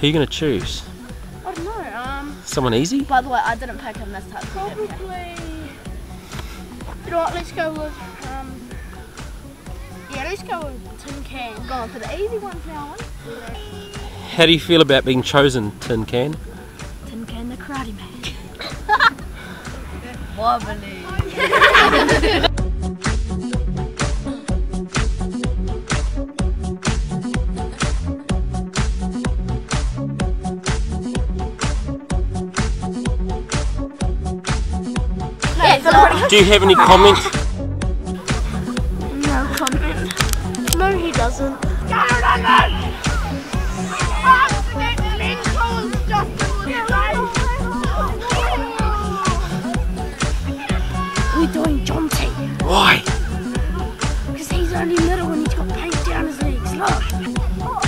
Who are you going to choose? I don't know. Um, Someone easy? by the way, I didn't pick him this time. Probably. You know what? Let's go with. Um, yeah, let's go with Tin Can. Going for the easy ones now. How do you feel about being chosen, Tin Can? Tin Can the Karate Man. Wobbly. Do you have any comment? No comment. No, he doesn't. We're doing Jonty. Why? Because he's only little and he's got paint down his legs. Look.